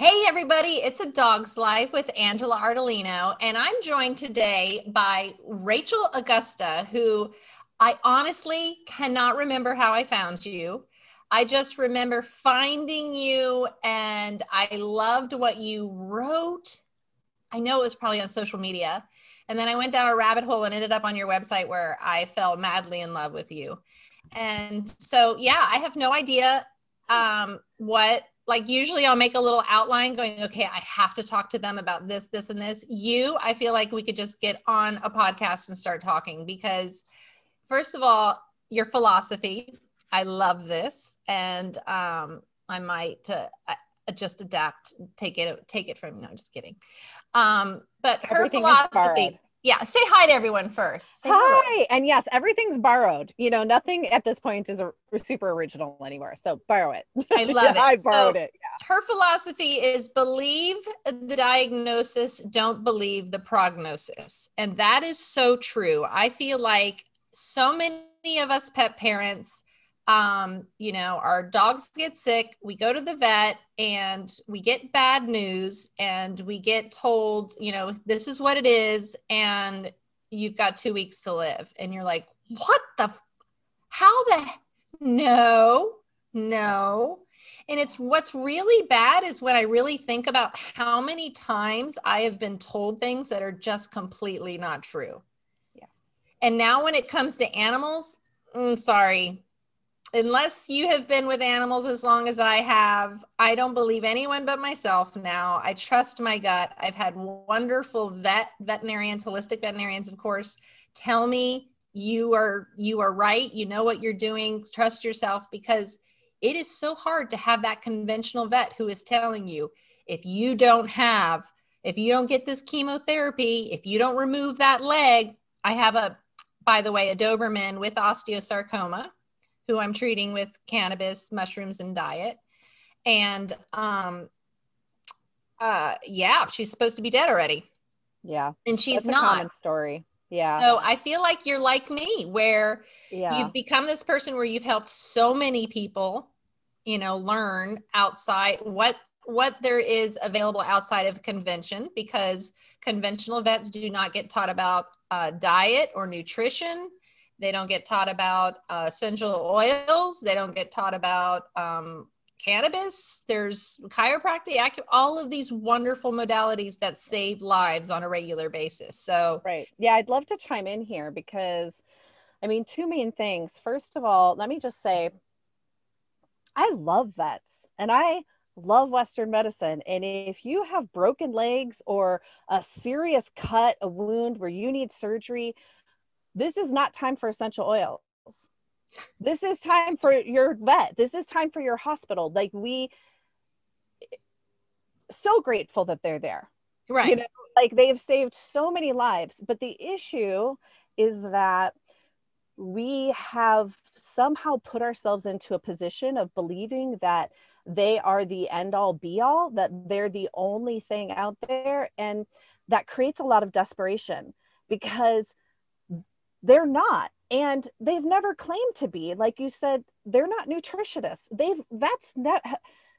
Hey, everybody, it's A Dog's Life with Angela Ardolino, and I'm joined today by Rachel Augusta, who I honestly cannot remember how I found you. I just remember finding you, and I loved what you wrote. I know it was probably on social media. And then I went down a rabbit hole and ended up on your website where I fell madly in love with you. And so, yeah, I have no idea um, what like usually I'll make a little outline going, okay, I have to talk to them about this, this, and this. You, I feel like we could just get on a podcast and start talking because, first of all, your philosophy, I love this. And um, I might uh, just adapt, take it, take it from, you. no, just kidding. Um, but her Everything philosophy, yeah say hi to everyone first. Say hi hello. and yes everything's borrowed. You know nothing at this point is a super original anymore so borrow it. I love it. I borrowed so, it yeah. her philosophy is believe the diagnosis don't believe the prognosis and that is so true. I feel like so many of us pet parents um, you know, our dogs get sick, we go to the vet and we get bad news and we get told, you know, this is what it is and you've got 2 weeks to live and you're like, "What the how the no, no." And it's what's really bad is when I really think about how many times I have been told things that are just completely not true. Yeah. And now when it comes to animals, I'm mm, sorry, unless you have been with animals as long as I have, I don't believe anyone but myself now. I trust my gut. I've had wonderful vet veterinarians, holistic veterinarians, of course, tell me you are you are right. You know what you're doing. Trust yourself because it is so hard to have that conventional vet who is telling you if you don't have if you don't get this chemotherapy, if you don't remove that leg, I have a by the way, a Doberman with osteosarcoma who I'm treating with cannabis, mushrooms, and diet. And um, uh, yeah, she's supposed to be dead already. Yeah, and she's not. common story. Yeah. So I feel like you're like me, where yeah. you've become this person where you've helped so many people, you know, learn outside what what there is available outside of convention because conventional vets do not get taught about uh, diet or nutrition they don't get taught about uh, essential oils. They don't get taught about um, cannabis. There's chiropractic, all of these wonderful modalities that save lives on a regular basis. So, right. Yeah, I'd love to chime in here because, I mean, two main things. First of all, let me just say, I love vets and I love Western medicine. And if you have broken legs or a serious cut, a wound where you need surgery, this is not time for essential oils. This is time for your vet. This is time for your hospital. Like we so grateful that they're there. Right. you know like they have saved so many lives. But the issue is that we have somehow put ourselves into a position of believing that they are the end all be all that they're the only thing out there. And that creates a lot of desperation because they're not. And they've never claimed to be. Like you said they're not nutritionists. They've that's not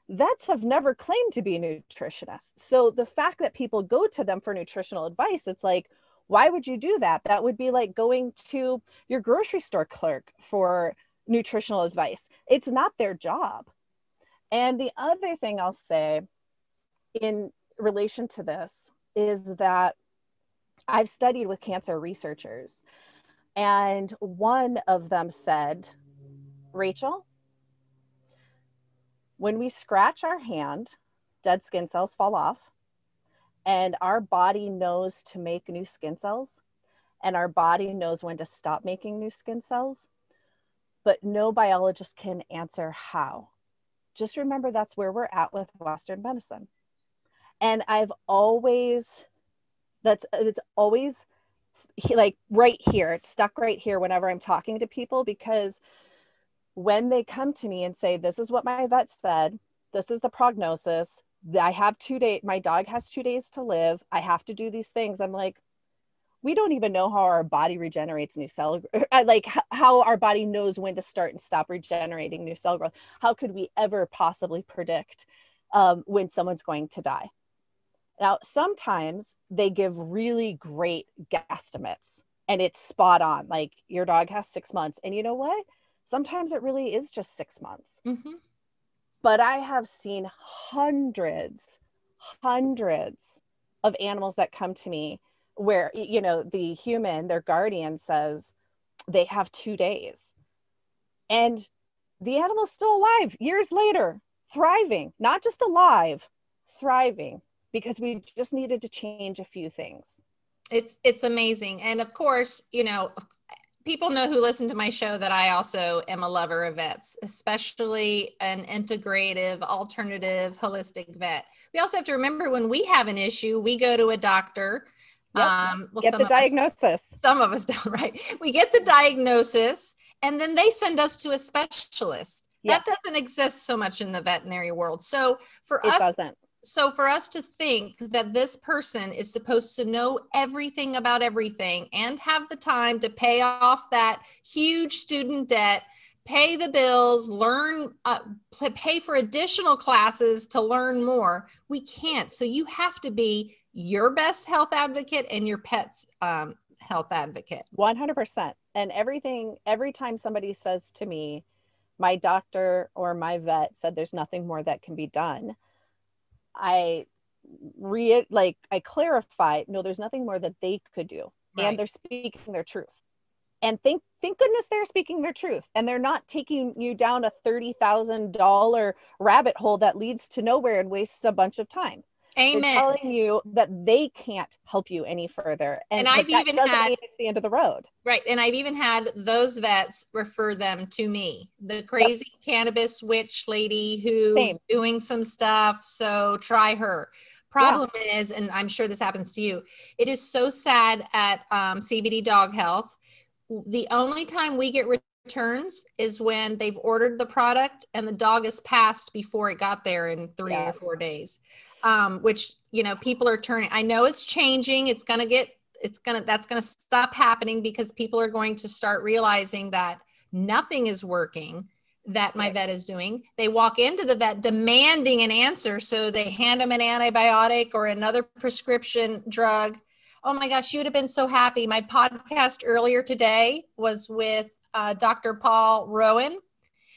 vets have never claimed to be nutritionists. So the fact that people go to them for nutritional advice it's like why would you do that? That would be like going to your grocery store clerk for nutritional advice. It's not their job. And the other thing i'll say in relation to this is that i've studied with cancer researchers and one of them said, Rachel, when we scratch our hand, dead skin cells fall off, and our body knows to make new skin cells, and our body knows when to stop making new skin cells, but no biologist can answer how. Just remember that's where we're at with Western medicine. And I've always, that's, it's always like right here. It's stuck right here whenever i'm talking to people because when they come to me and say this is what my vet said. This is the prognosis. I have two days my dog has two days to live. I have to do these things. I'm like we don't even know how our body regenerates new cell like how our body knows when to start and stop regenerating new cell growth. How could we ever possibly predict um, when someone's going to die. Now, sometimes they give really great guesstimates and it's spot on. Like your dog has six months. And you know what? Sometimes it really is just six months. Mm-hmm. But I have seen hundreds, hundreds of animals that come to me where, you know, the human, their guardian says they have two days. And the animal's still alive years later, thriving, not just alive, thriving because we just needed to change a few things. It's it's amazing. And of course, you know, people know who listen to my show that I also am a lover of vets, especially an integrative, alternative, holistic vet. We also have to remember when we have an issue, we go to a doctor. Yep. Um, well, get the diagnosis. Us, some of us don't, right? We get the diagnosis and then they send us to a specialist. Yes. That doesn't exist so much in the veterinary world. So for it us, doesn't so for us to think that this person is supposed to know everything about everything and have the time to pay off that huge student debt pay the bills learn uh, pay for additional classes to learn more we can't. So you have to be your best health advocate and your pet's um, health advocate. 100% and everything every time somebody says to me my doctor or my vet said there's nothing more that can be done I re like I clarify, no, there's nothing more that they could do. Right. And they're speaking their truth. And thank thank goodness they're speaking their truth and they're not taking you down a $30,000 rabbit hole that leads to nowhere and wastes a bunch of time. Amen. They're telling you that they can't help you any further. And, and I've even had it's the end of the road. Right. And I've even had those vets refer them to me, the crazy yep. cannabis witch lady who's Same. doing some stuff. So try her. Problem yeah. is, and I'm sure this happens to you, it is so sad at um, CBD Dog Health. The only time we get returns is when they've ordered the product and the dog has passed before it got there in three yeah. or four days um, which you know people are turning. I know it's changing. It's gonna get. It's gonna. That's gonna stop happening because people are going to start realizing that nothing is working that my vet is doing. They walk into the vet demanding an answer, so they hand them an antibiotic or another prescription drug. Oh my gosh, you would have been so happy. My podcast earlier today was with uh, Dr. Paul Rowan.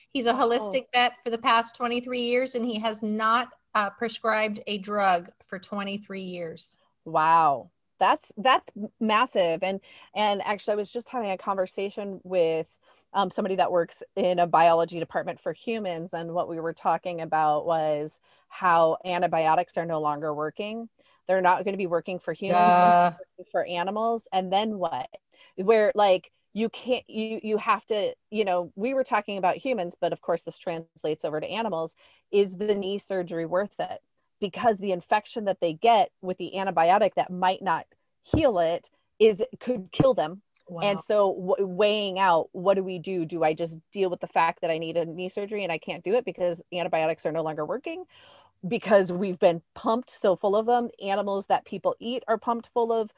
He's a holistic oh. vet for the past 23 years, and he has not uh, prescribed a drug for 23 years. Wow. That's that's massive. And and actually I was just having a conversation with um, somebody that works in a biology department for humans. And what we were talking about was how antibiotics are no longer working. They're not going to be working for humans, for animals. And then what? Where like you can't you you have to you know we were talking about humans but of course this translates over to animals. Is the knee surgery worth it? Because the infection that they get with the antibiotic that might not heal it is could kill them. Wow. and so w- weighing out what do we do? Do i just deal with the fact that i need a knee surgery and i can't do it because antibiotics are no longer working? Because we've been pumped so full of them. Animals that people eat are pumped full of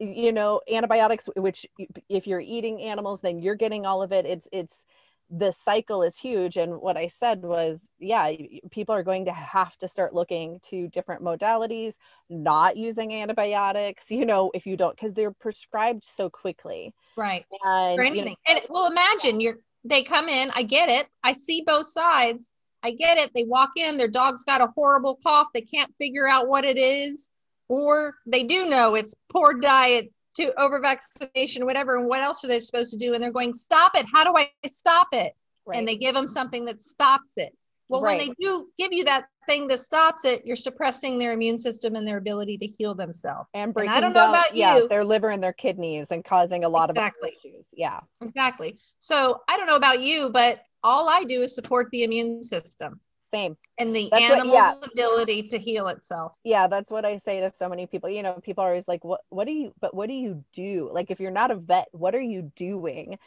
you know antibiotics which if you're eating animals then you're getting all of it. It's it's the cycle is huge. And what i said was yeah people are going to have to start looking to different modalities not using antibiotics you know if you don't because they're prescribed so quickly. Right. And, For anything. You know, and well imagine you're they come in i get it. I see both sides. I get it. They walk in their dog's got a horrible cough. They can't figure out what it is or they do know it's poor diet to over vaccination, whatever. And what else are they supposed to do? And they're going, stop it. How do I stop it? Right. And they give them something that stops it. Well, right. when they do give you that thing that stops it, you're suppressing their immune system and their ability to heal themselves. And breaking and I don't down, know about yeah, you. their liver and their kidneys and causing a lot exactly. of issues. Yeah. Exactly. So I don't know about you, but all I do is support the immune system. Same. And the that's animal's what, yeah. ability to heal itself. Yeah, that's what I say to so many people. You know, people are always like, what what do you but what do you do? Like if you're not a vet, what are you doing?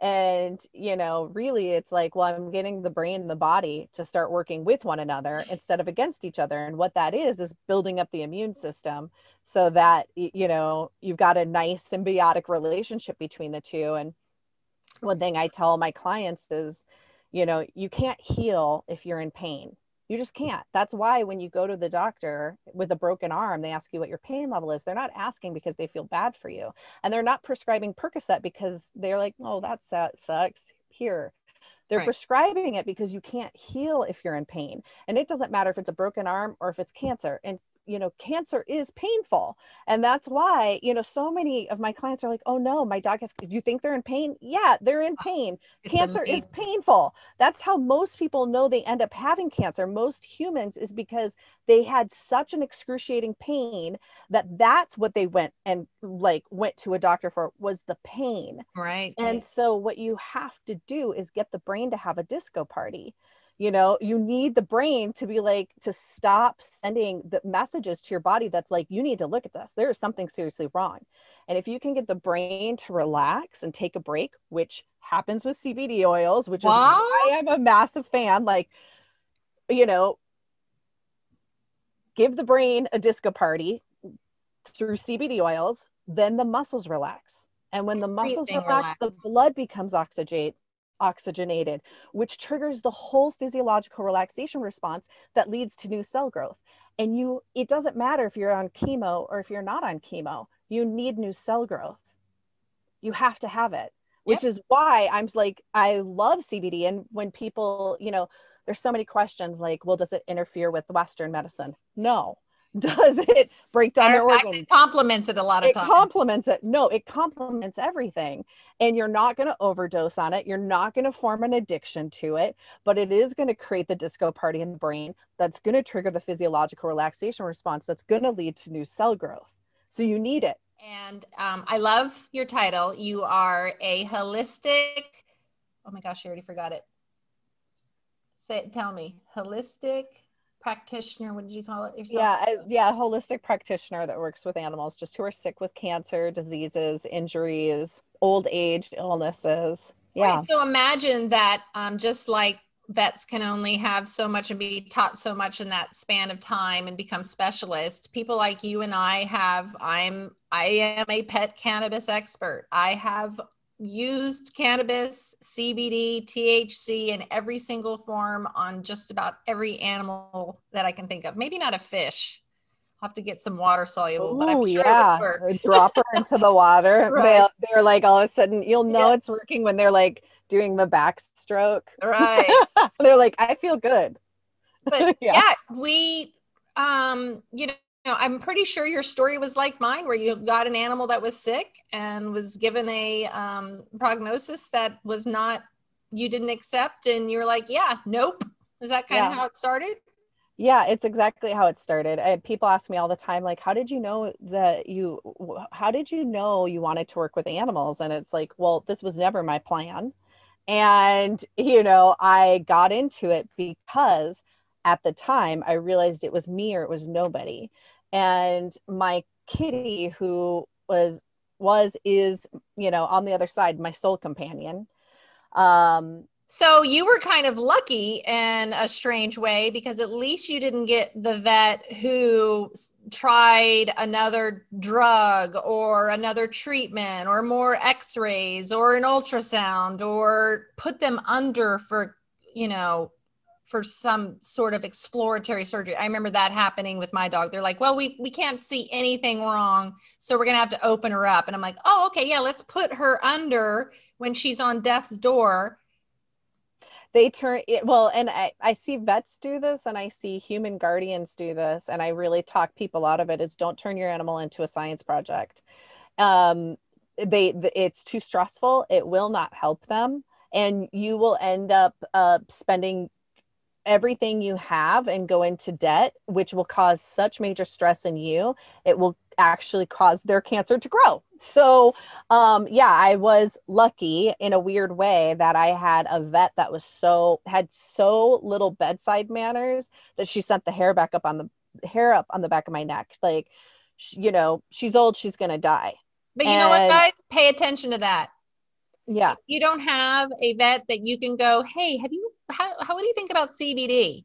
And you know, really it's like, well, I'm getting the brain and the body to start working with one another instead of against each other. And what that is is building up the immune system so that you know you've got a nice symbiotic relationship between the two. And one thing I tell my clients is you know you can't heal if you're in pain You just mm. can't. That's why when you go to the doctor with a broken arm, they ask you what your pain level is. They're not asking because they feel bad for you. And they're not prescribing Percocet because they're like, oh, that sucks. Here. They're right. prescribing it because you can't heal if you're in pain. And it doesn't matter if it's a broken arm or if it's cancer. And you know cancer is painful. And that's why you know so many of my clients are like oh no my dog has do you think they're in pain? Yeah they're in oh, pain. it's cancer is painful. That's how most people know they end up having cancer. Most humans is because they had such an excruciating pain that that's what they went and like went to a doctor for was the pain. Right and so what you have to do is get the brain to have a disco party you know you need the brain to be like to stop sending the messages to your body that's like you need to look at this. There is something seriously wrong. And if you can get the brain to relax and take a break which happens with cbd oils which what? is why i'm a massive fan like you know give the brain a disco party through cbd oils then the muscles relax. And when the muscles relax, relax, the blood becomes oxygenate oxygenated, which triggers the whole physiological relaxation response that leads to new cell growth. And you, it doesn't matter if you're on chemo or if you're not on chemo, you need new cell growth. You have to have it, which yep. is why I'm like, I love CBD. And when people, you know, there's so many questions like, well, does it interfere with Western medicine? No, does it break down their organs? It complements it a lot of it times. It complements it. No, it complements everything. And you're not going to overdose on it. You're not going to form an addiction to it, but it is going to create the disco party in the brain that's going to trigger the physiological relaxation response that's going to lead to new cell growth. So you need it. And um, I love your title. You are a holistic. Oh my gosh, I already forgot it. Say, tell me, holistic practitioner what did you call it yourself? yeah I, yeah holistic practitioner that works with animals just who are sick with cancer diseases injuries old age illnesses. Yeah. right, so imagine that um, just like vets can only have so much and be taught so much in that span of time and become specialists people like you and i have i'm i am a pet cannabis expert. I have used cannabis, CBD, THC in every single form on just about every animal that I can think of. Maybe not a fish. I'll have to get some water soluble, Ooh, but I'm sure yeah. drop her into the water. right. they, they're like all of a sudden you'll know yeah. it's working when they're like doing the backstroke. Right. they're like, I feel good. But yeah. yeah, we um, you know, know, I'm pretty sure your story was like mine, where you got an animal that was sick and was given a um, prognosis that was not, you didn't accept. And you're like, yeah, nope. Was that kind yeah. of how it started? Yeah, it's exactly how it started. I, people ask me all the time, like, how did you know that you, how did you know you wanted to work with animals? And it's like, well, this was never my plan. And, you know, I got into it because at the time I realized it was me or it was nobody. And my kitty who was was is you know on the other side my soul companion. Um so you were kind of lucky in a strange way because at least you didn't get the vet who tried another drug or another treatment or more x-rays or an ultrasound or put them under for you know for some sort of exploratory surgery. I remember that happening with my dog. They're like, "Well, we we can't see anything wrong, so we're going to have to open her up." And I'm like, "Oh, okay, yeah, let's put her under when she's on death's door." They turn it well, and I, I see vets do this and I see human guardians do this, and I really talk people out of it is don't turn your animal into a science project. Um, they it's too stressful, it will not help them and you will end up uh, spending everything you have and go into debt, which will cause such major stress in you, it will actually cause their cancer to grow. So, um, yeah, I was lucky in a weird way that I had a vet that was so had so little bedside manners that she sent the hair back up on the hair up on the back of my neck. Like, you know, she's old, she's gonna die. But you and, know what, guys? Pay attention to that. Yeah. you don't have a vet that you can go, hey, have you how, how what do you think about CBD?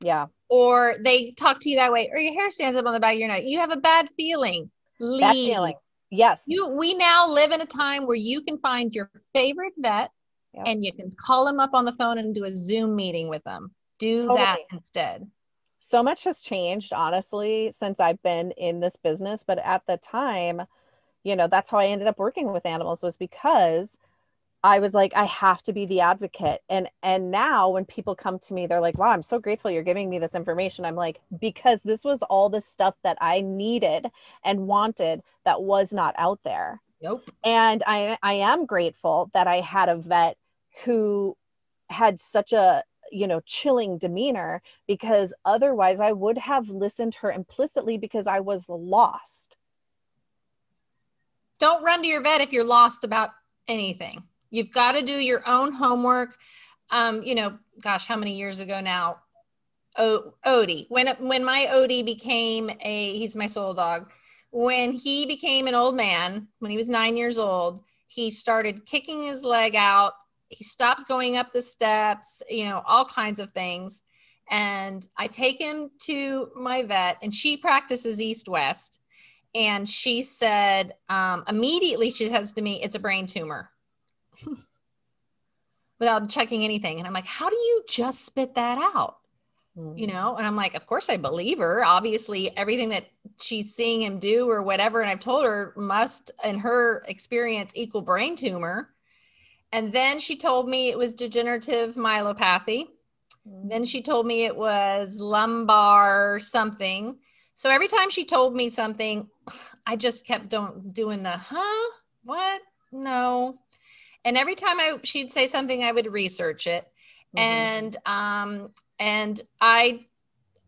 Yeah. Or they talk to you that way, or your hair stands up on the back of your neck. You have a bad feeling. Leave. Bad feeling. Yes. You we now live in a time where you can find your favorite vet yep. and you can call them up on the phone and do a Zoom meeting with them. Do totally. that instead. So much has changed, honestly, since I've been in this business. But at the time, you know, that's how I ended up working with animals was because I was like, I have to be the advocate. And and now when people come to me, they're like, wow, I'm so grateful you're giving me this information. I'm like, because this was all the stuff that I needed and wanted that was not out there. Nope. And I I am grateful that I had a vet who had such a you know chilling demeanor because otherwise I would have listened her implicitly because I was lost. Don't run to your vet if you're lost about anything. You've got to do your own homework. Um, you know, gosh, how many years ago now? O- Odie, when when my Odie became a, he's my soul dog. When he became an old man, when he was nine years old, he started kicking his leg out. He stopped going up the steps. You know, all kinds of things. And I take him to my vet, and she practices East West. And she said um, immediately, she says to me, "It's a brain tumor." without checking anything. And I'm like, how do you just spit that out? Mm-hmm. You know, and I'm like, of course I believe her. Obviously, everything that she's seeing him do or whatever, and I've told her must, in her experience, equal brain tumor. And then she told me it was degenerative myelopathy. Mm-hmm. Then she told me it was lumbar something. So every time she told me something, I just kept don't doing the huh? What? No and every time I she'd say something, I would research it, mm-hmm. and um, and I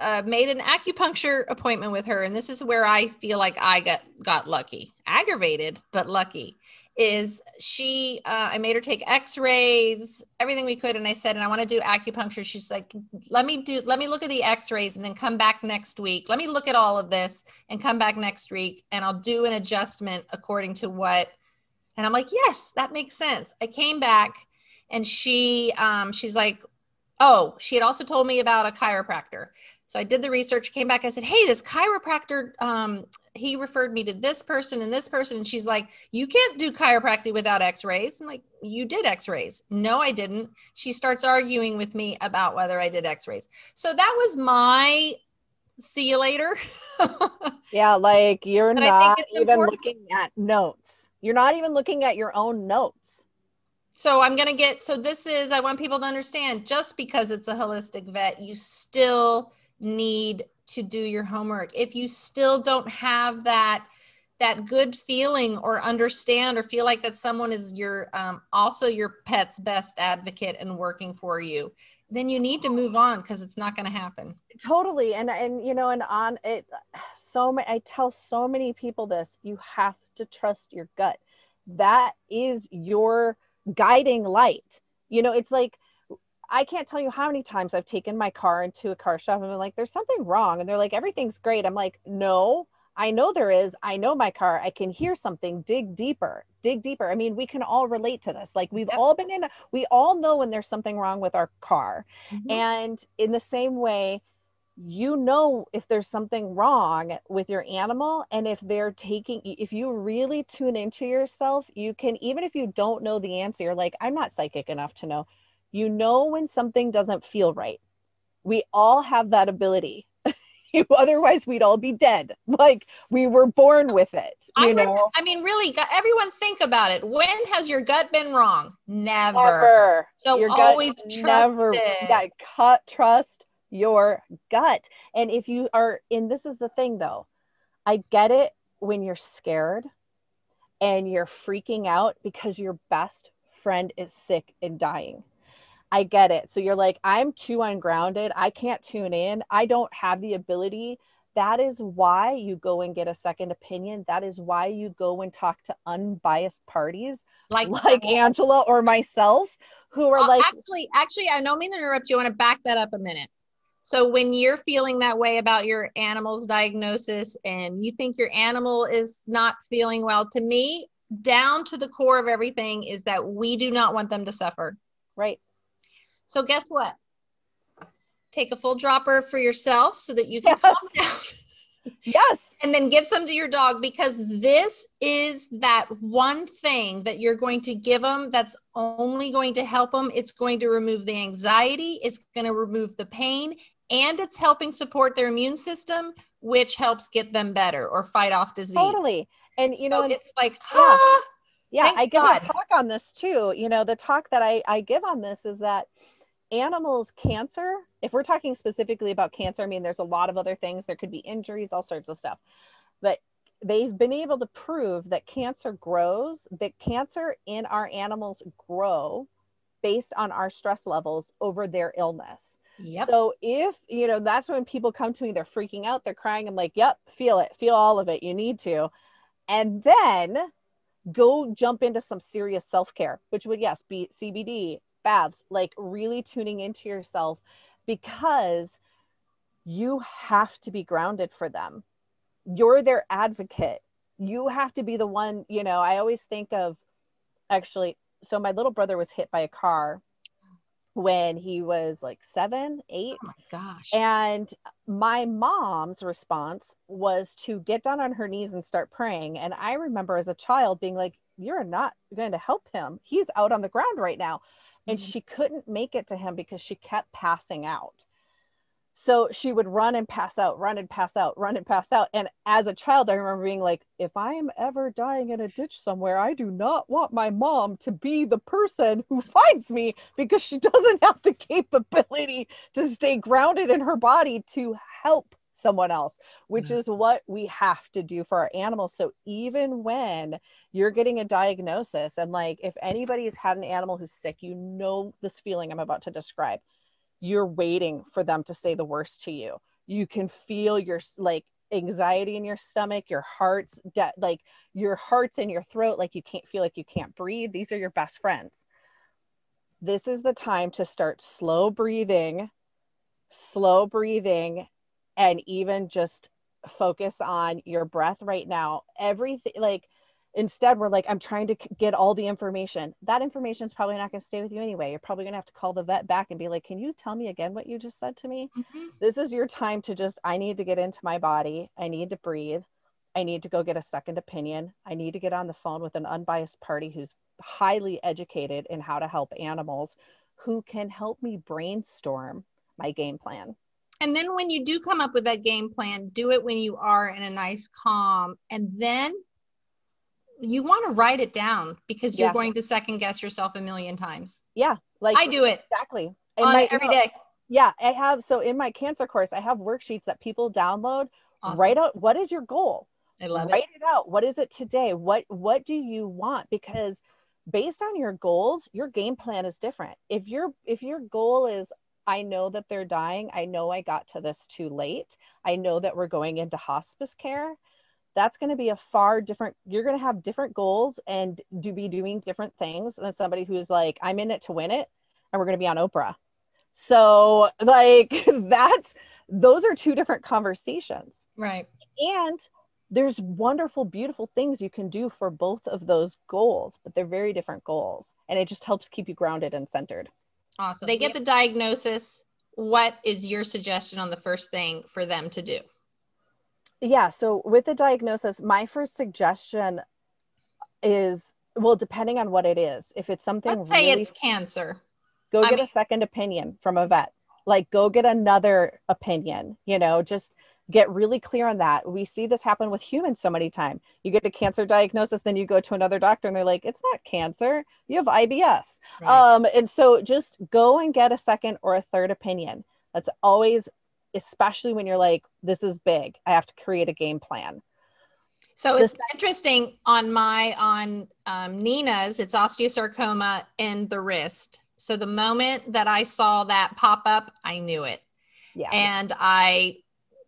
uh, made an acupuncture appointment with her, and this is where I feel like I got got lucky, aggravated but lucky. Is she? Uh, I made her take X-rays, everything we could, and I said, and I want to do acupuncture. She's like, let me do, let me look at the X-rays, and then come back next week. Let me look at all of this and come back next week, and I'll do an adjustment according to what and I'm like, yes, that makes sense. I came back and she um, she's like, oh, she had also told me about a chiropractor. So I did the research, came back. I said, hey, this chiropractor, um, he referred me to this person and this person. And she's like, you can't do chiropractic without x rays. I'm like, you did x rays. No, I didn't. She starts arguing with me about whether I did x rays. So that was my see you later. yeah, like you're but not even important. looking at notes. You're not even looking at your own notes. So I'm going to get, so this is, I want people to understand just because it's a holistic vet, you still need to do your homework. If you still don't have that, that good feeling or understand or feel like that someone is your um, also your pet's best advocate and working for you then you need to move on because it's not going to happen totally and and you know and on it so many i tell so many people this you have to trust your gut. That is your guiding light. You know, it's like I can't tell you how many times I've taken my car into a car shop and been like, there's something wrong. And they're like, everything's great. I'm like, no, I know there is. I know my car. I can hear something. Dig deeper. Dig deeper. I mean, we can all relate to this. Like we've yep. all been in, a, we all know when there's something wrong with our car. Mm-hmm. And in the same way, you know if there's something wrong with your animal and if they're taking if you really tune into yourself you can even if you don't know the answer you're like i'm not psychic enough to know you know when something doesn't feel right we all have that ability otherwise we'd all be dead like we were born with it you I know i mean really everyone think about it when has your gut been wrong never, never. so your always trust never it. that cut trust your gut. And if you are, and this is the thing though, I get it when you're scared and you're freaking out because your best friend is sick and dying. I get it. So you're like, I'm too ungrounded. I can't tune in. I don't have the ability. That is why you go and get a second opinion. That is why you go and talk to unbiased parties like, like Angela or myself who are like actually actually I don't mean to interrupt you. I want to back that up a minute. So when you're feeling that way about your animal's diagnosis and you think your animal is not feeling well, to me, down to the core of everything is that we do not want them to suffer. Right. So guess what? Take a full dropper for yourself so that you can yes. calm down. yes. And then give some to your dog because this is that one thing that you're going to give them that's only going to help them. It's going to remove the anxiety, it's going to remove the pain, and it's helping support their immune system, which helps get them better or fight off disease. Totally. And you So know, it's like, Yeah. ah, yeah Thank i give God. a talk on this too you know the talk that i i give on this is that animals cancer if we're talking specifically about cancer i mean there's a lot of other things. There could be injuries all sorts of stuff. But they've been able to prove that cancer grows that cancer in our animals grow based on our stress levels over their illness. Yep. so if you know that's when people come to me they're freaking out they're crying i'm like yep feel it feel all of it you need to. And then go jump into some serious self-care which would yes be cbd baths like really tuning into yourself because you have to be grounded for them you're their advocate you have to be the one you know i always think of actually so my little brother was hit by a car when he was like seven eight oh my gosh. and my mom's response was to get down on her knees and start praying. And I remember as a child being like, You're not going to help him. He's out on the ground right now. And Mhm. she couldn't make it to him because she kept passing out. So she would run and pass out, run and pass out, run and pass out. And as a child, I remember being like, if I am ever dying in a ditch somewhere, I do not want my mom to be the person who finds me because she doesn't have the capability to stay grounded in her body to help someone else, which Mhm. is what we have to do for our animals. So even when you're getting a diagnosis, and like if anybody's had an animal who's sick, you know this feeling I'm about to describe you're waiting for them to say the worst to you. You can feel your like anxiety in your stomach, your heart's de- like your heart's in your throat, like you can't feel like you can't breathe. These are your best friends. This is the time to start slow breathing, slow breathing, and even just focus on your breath right now. Everything like instead we're like i'm trying to get all the information. That information is probably not going to stay with you anyway. You're probably going to have to call the vet back and be like can you tell me again what you just said to me? Mhm. this is your time to just i need to get into my body. I need to breathe. I need to go get a second opinion. I need to get on the phone with an unbiased party who's highly educated in how to help animals who can help me brainstorm my game plan And then when you do come up with that game plan, do it when you are in a nice calm. And then you want to write it down because you're Yeah. going to second guess yourself a million times. yeah like I do it exactly on my- know, day. yeah i have so in my cancer course i have worksheets that people download Awesome. write out what is your goal I love write it. it out what is it today what what do you want because based on your goals your game plan is different if your if your goal is i know that they're dying. I know i got to this too late. I know that we're going into hospice care. That's going to be a far different you're going to have different goals and do be doing different things than somebody who's like i'm in it to win it and we're going to be on oprah. So like that's those are two different conversations. Right. and there's wonderful beautiful things you can do for both of those goals but they're very different goals and it just helps keep you grounded and centered Awesome. They get the diagnosis. What is your suggestion on the first thing for them to do? yeah so with the diagnosis my first suggestion is well depending on what it is if it's something Let's say really it's cancer. go I get mean- a second opinion from a vet like go get another opinion you know just get really clear on that. We see this happen with humans so many times you get a cancer diagnosis then you go to another doctor and they're like it's not cancer. You have ibs Right. um and so just go and get a second or a third opinion. That's always especially when you're like this is big. I have to create a game plan. So it's This- interesting on my on um, Nina's. It's osteosarcoma in the wrist. So the moment that I saw that pop up, I knew it, yeah. And I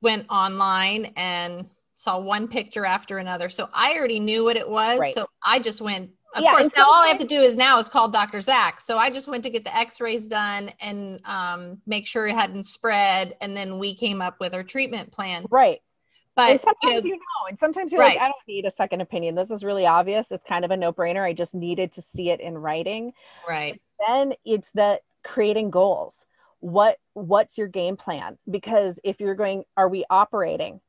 went online and saw one picture after another. So I already knew what it was. Right. So I just went. Of Yeah, course, now all I have to do is now is call Dr. Zach. So I just went to get the X-rays done and um, make sure it hadn't spread, and then we came up with our treatment plan. right But and sometimes you you know, know, and sometimes you're Right. like, I don't need a second opinion. This is really obvious. It's kind of a no brainer. I just needed to see it in writing. right. Then it's the creating goals. What what's your game plan? Because if you're going, are we operating?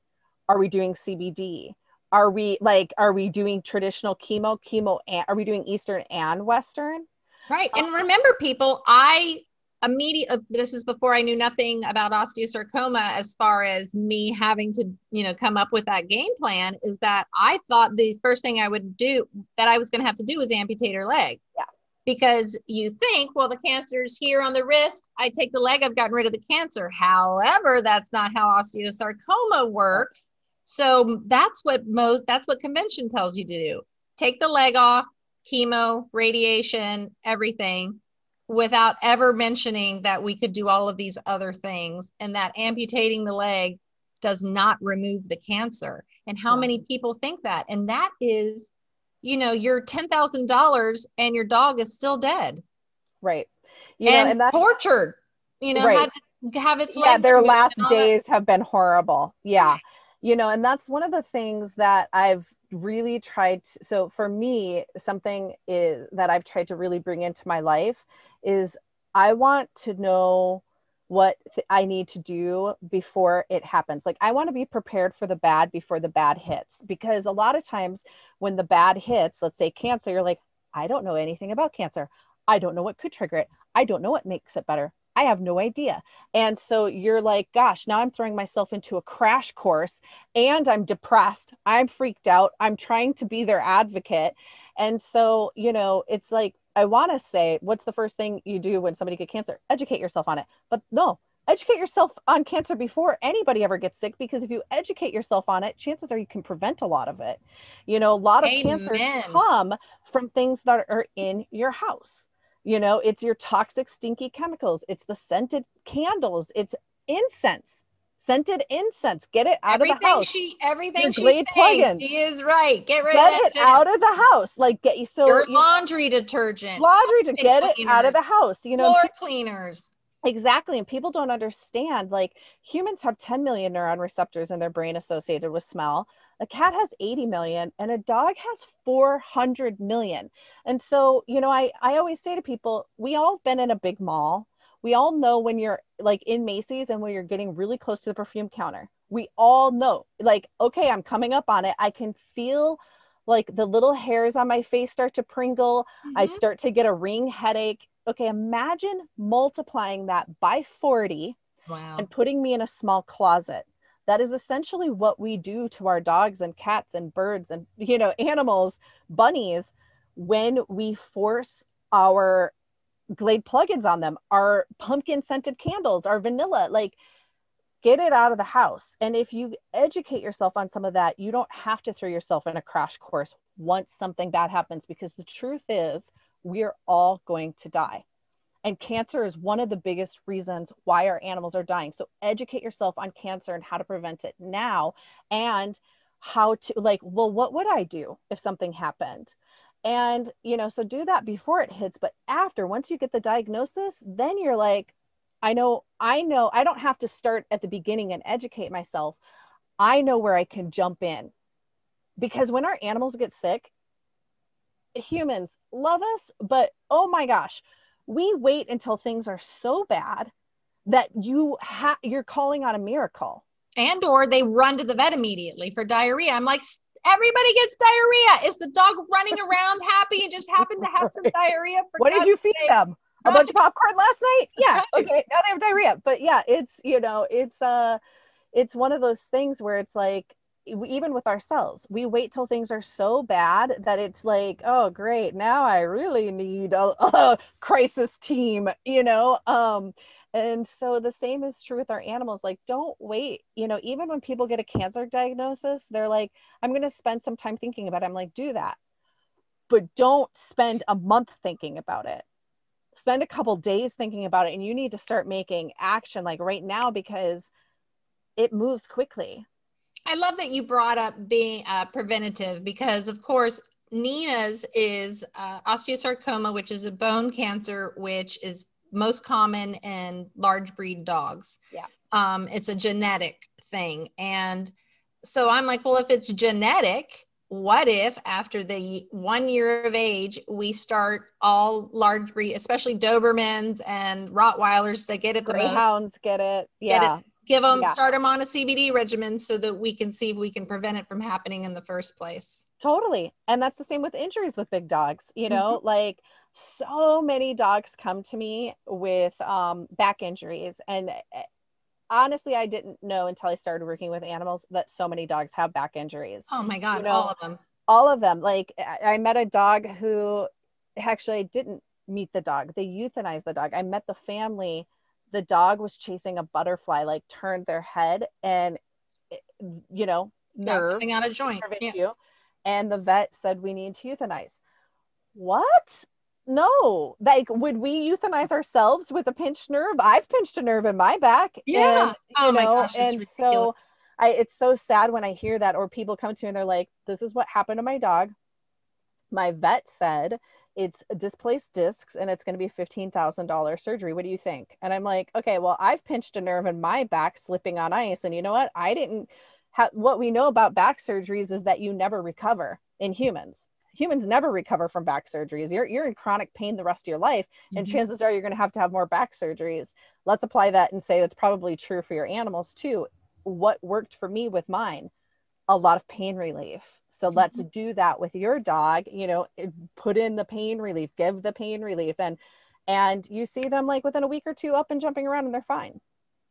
are we doing cbd are we like are we doing traditional chemo chemo and are we doing eastern and western right and remember people i immediate uh, this is before i knew nothing about osteosarcoma as far as me having to you know come up with that game plan is that i thought the first thing i would do that i was going to have to do was amputate her leg yeah because you think well the cancer's here on the wrist i take the leg i've gotten rid of the cancer however that's not how osteosarcoma works so that's what most that's what convention tells you to do take the leg off chemo radiation everything without ever mentioning that we could do all of these other things and that amputating the leg does not remove the cancer. And how many people think that? And that is, you know, your $10,000 and your dog is still dead. Right. You and, know, and that's tortured, you know, right. have its yeah, their last days that. have been horrible. Yeah. You know, and that's one of the things that I've really tried to, so for me something is that I've tried to really bring into my life is I want to know what th- I need to do before it happens. Like I want to be prepared for the bad before the bad hits because a lot of times when the bad hits, let's say cancer, you're like, I don't know anything about cancer. I don't know what could trigger it. I don't know what makes it better. I have no idea. And so you're like, gosh, now I'm throwing myself into a crash course and I'm depressed. I'm freaked out. I'm trying to be their advocate. And so, you know, it's like I want to say, what's the first thing you do when somebody gets cancer? Educate yourself on it. But no, educate yourself on cancer before anybody ever gets sick because if you educate yourself on it, chances are you can prevent a lot of it. You know, a lot of Amen. cancers come from things that are in your house. You know, it's your toxic, stinky chemicals, it's the scented candles, it's incense scented incense. Get it out everything of the house. She everything Your Glade plug-in. She is right. Get rid get of it Get it out of the house. Like get you so your laundry detergent. Laundry to get it out of the house. You know, floor cleaners. Exactly. And people don't understand like humans have 10 million neuron receptors in their brain associated with smell. A cat has 80 million and a dog has 400 million. And so, you know, I, I always say to people, we all been in a big mall we all know when you're like in Macy's and when you're getting really close to the perfume counter. We all know, like, okay, I'm coming up on it. I can feel like the little hairs on my face start to pringle. Mm-hmm. I start to get a ring headache. Okay, imagine multiplying that by 40 wow. and putting me in a small closet. That is essentially what we do to our dogs and cats and birds and, you know, animals, bunnies, when we force our Glade plugins on them, our pumpkin scented candles, our vanilla. Like, get it out of the house. And if you educate yourself on some of that, you don't have to throw yourself in a crash course once something bad happens, because the truth is, we're all going to die. And cancer is one of the biggest reasons why our animals are dying. So, educate yourself on cancer and how to prevent it now and how to, like, well, what would I do if something happened? And, you know, so do that before it hits. But after, once you get the diagnosis, then you're like, I know, I know, I don't have to start at the beginning and educate myself. I know where I can jump in. Because when our animals get sick, humans love us, but oh my gosh, we wait until things are so bad that you have you're calling on a miracle and or they run to the vet immediately for diarrhea i'm like everybody gets diarrhea. Is the dog running around happy and just happened to have some diarrhea? what did you feed sakes? them? A bunch of popcorn last night? Yeah. Okay. Now they have diarrhea. But yeah, it's you know, it's uh it's one of those things where it's like even with ourselves, we wait till things are so bad that it's like, oh great, now I really need a, a crisis team, you know. Um and so the same is true with our animals. Like, don't wait. You know, even when people get a cancer diagnosis, they're like, I'm going to spend some time thinking about it. I'm like, do that. But don't spend a month thinking about it. Spend a couple days thinking about it. And you need to start making action like right now because it moves quickly. I love that you brought up being uh, preventative because, of course, Nina's is uh, osteosarcoma, which is a bone cancer, which is most common in large breed dogs. Yeah. Um, it's a genetic thing. And so I'm like, well, if it's genetic, what if after the one year of age, we start all large breed, especially Dobermans and Rottweilers that get it the Greyhounds most, get it. Yeah. Get it, give them Yeah. start them on a CBD regimen so that we can see if we can prevent it from happening in the first place. Totally. And that's the same with injuries with big dogs. You know, like so many dogs come to me with um, back injuries. And eh, honestly, I didn't know until I started working with animals that so many dogs have back injuries. Oh my god, You know, all of them. All of them. Like I met a dog who actually I didn't meet the dog. They euthanized the dog. I met the family. The dog was chasing a butterfly, like turned their head and, eh, you know, nerve something out of joint. Yeah. And the vet said we need to euthanize. What? No. Like, would we euthanize ourselves with a pinched nerve? I've pinched a nerve in my back. Yeah. And, oh my know, gosh, and ridiculous. so I it's so sad when I hear that or people come to me and they're like, this is what happened to my dog. My vet said it's displaced discs and it's going to be $15,000 surgery. What do you think? And I'm like, okay, well, I've pinched a nerve in my back slipping on ice. And you know what? I didn't have what we know about back surgeries is that you never recover in humans. Humans never recover from back surgeries. You're, you're in chronic pain the rest of your life. And Mhm. chances are you're going to have to have more back surgeries. Let's apply that and say that's probably true for your animals too. What worked for me with mine? A lot of pain relief. So let's do that with your dog, you know, put in the pain relief, give the pain relief and and you see them like within a week or two up and jumping around and they're fine.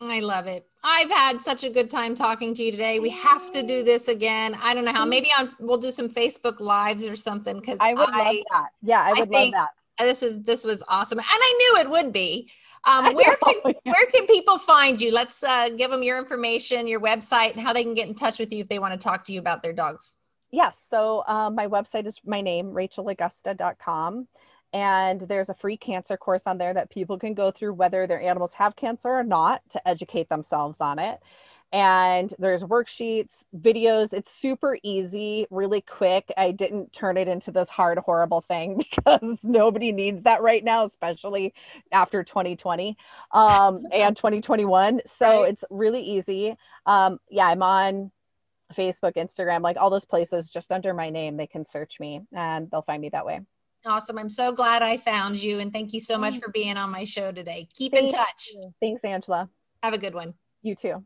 I love it. I've had such a good time talking to you today. We have to do this again. I don't know how. Maybe on we'll do some Facebook lives or something because I would love that. Yeah, I would think- love that. this is this was awesome, and I knew it would be. Um, where can I where can people find you? Let's uh, give them your information, your website, and how they can get in touch with you if they want to talk to you about their dogs. Yes. So um, my website is my name, rachelaugusta.com. And there's a free cancer course on there that people can go through whether their animals have cancer or not to educate themselves on it. And there's worksheets, videos. It's super easy, really quick. I didn't turn it into this hard, horrible thing because nobody needs that right now, especially after 2020 um, and 2021. So Right. it's really easy. Um, yeah, I'm on Facebook, Instagram, like all those places, just under my name, they can search me and they'll find me that way. Awesome. I'm so glad I found you, and thank you so much mm. for being on my show today. Keep in Thank touch. Thanks, Angela. Have a good one. You too.